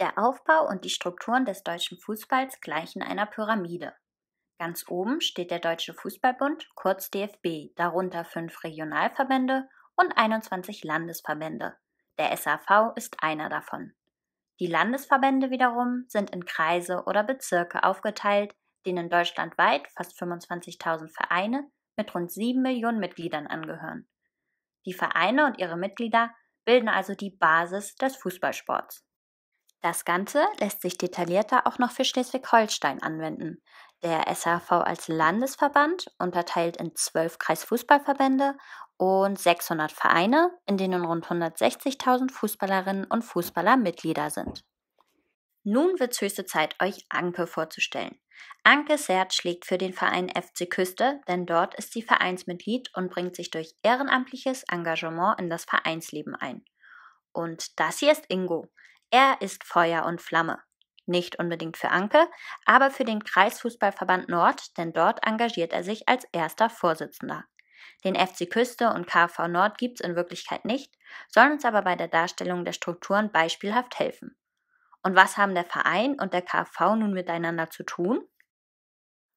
Der Aufbau und die Strukturen des deutschen Fußballs gleichen einer Pyramide. Ganz oben steht der Deutsche Fußballbund, kurz DFB, darunter fünf Regionalverbände und 21 Landesverbände. Der SAV ist einer davon. Die Landesverbände wiederum sind in Kreise oder Bezirke aufgeteilt, denen deutschlandweit fast 25.000 Vereine mit rund 7 Millionen Mitgliedern angehören. Die Vereine und ihre Mitglieder bilden also die Basis des Fußballsports. Das Ganze lässt sich detaillierter auch noch für Schleswig-Holstein anwenden. Der SAV als Landesverband unterteilt in zwölf Kreisfußballverbände und 600 Vereine, in denen rund 160.000 Fußballerinnen und Fußballer Mitglieder sind. Nun wird's höchste Zeit, euch Anke vorzustellen. Anke Sert schlägt für den Verein FC Küste, denn dort ist sie Vereinsmitglied und bringt sich durch ehrenamtliches Engagement in das Vereinsleben ein. Und das hier ist Ingo. Er ist Feuer und Flamme. Nicht unbedingt für Anke, aber für den Kreisfußballverband Nord, denn dort engagiert er sich als erster Vorsitzender. Den FC Küste und KV Nord gibt's in Wirklichkeit nicht, sollen uns aber bei der Darstellung der Strukturen beispielhaft helfen. Und was haben der Verein und der KV nun miteinander zu tun?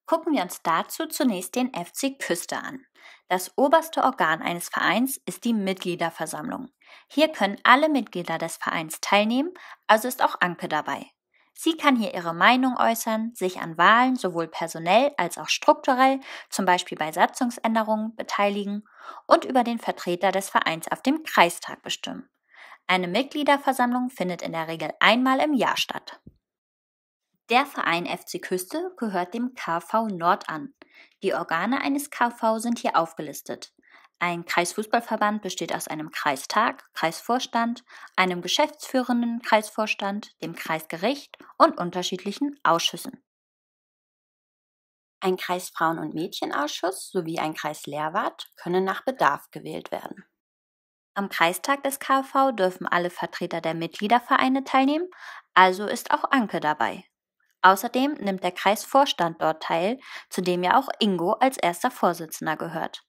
Gucken wir uns dazu zunächst den FC Küste an. Das oberste Organ eines Vereins ist die Mitgliederversammlung. Hier können alle Mitglieder des Vereins teilnehmen, also ist auch Anke dabei. Sie kann hier ihre Meinung äußern, sich an Wahlen sowohl personell als auch strukturell, zum Beispiel bei Satzungsänderungen, beteiligen und über den Vertreter des Vereins auf dem Kreistag bestimmen. Eine Mitgliederversammlung findet in der Regel einmal im Jahr statt. Der Verein FC Küste gehört dem KV Nord an. Die Organe eines KV sind hier aufgelistet. Ein Kreisfußballverband besteht aus einem Kreistag, Kreisvorstand, einem geschäftsführenden Kreisvorstand, dem Kreisgericht und unterschiedlichen Ausschüssen. Ein Kreisfrauen- und Mädchenausschuss sowie ein Kreislehrwart können nach Bedarf gewählt werden. Am Kreistag des KV dürfen alle Vertreter der Mitgliedervereine teilnehmen, also ist auch Anke dabei. Außerdem nimmt der Kreisvorstand dort teil, zu dem ja auch Ingo als erster Vorsitzender gehört.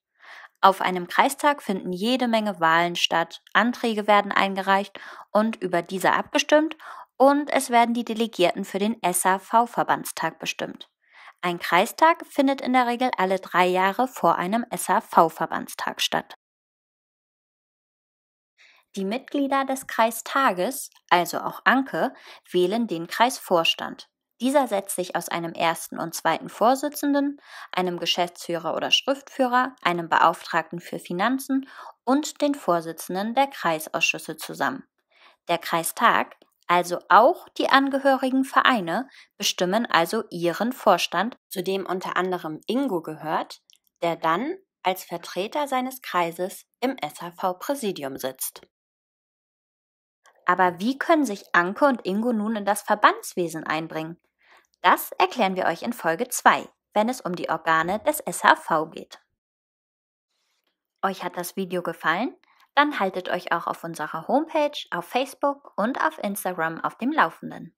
Auf einem Kreistag finden jede Menge Wahlen statt, Anträge werden eingereicht und über diese abgestimmt und es werden die Delegierten für den SAV-Verbandstag bestimmt. Ein Kreistag findet in der Regel alle drei Jahre vor einem SAV-Verbandstag statt. Die Mitglieder des Kreistages, also auch Anke, wählen den Kreisvorstand. Dieser setzt sich aus einem ersten und zweiten Vorsitzenden, einem Geschäftsführer oder Schriftführer, einem Beauftragten für Finanzen und den Vorsitzenden der Kreisausschüsse zusammen. Der Kreistag, also auch die angehörigen Vereine, bestimmen also ihren Vorstand, zu dem unter anderem Ingo gehört, der dann als Vertreter seines Kreises im SAV-Präsidium sitzt. Aber wie können sich Anke und Ingo nun in das Verbandswesen einbringen? Das erklären wir euch in Folge 2, wenn es um die Organe des SHV geht. Euch hat das Video gefallen? Dann haltet euch auch auf unserer Homepage, auf Facebook und auf Instagram auf dem Laufenden.